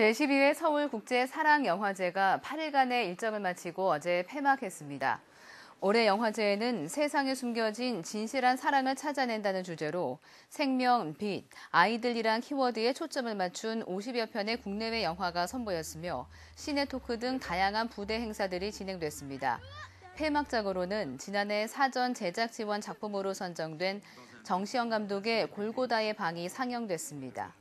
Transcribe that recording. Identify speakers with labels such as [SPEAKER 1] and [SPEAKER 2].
[SPEAKER 1] 제12회 서울국제사랑영화제가 8일간의 일정을 마치고 어제 폐막했습니다. 올해 영화제에는 세상에 숨겨진 진실한 사랑을 찾아낸다는 주제로 생명, 빛, 아이들이란 키워드에 초점을 맞춘 50여 편의 국내외 영화가 선보였으며 시네 토크 등 다양한 부대 행사들이 진행됐습니다. 폐막작으로는 지난해 사전 제작 지원 작품으로 선정된 정시영 감독의 골고다의 방이 상영됐습니다.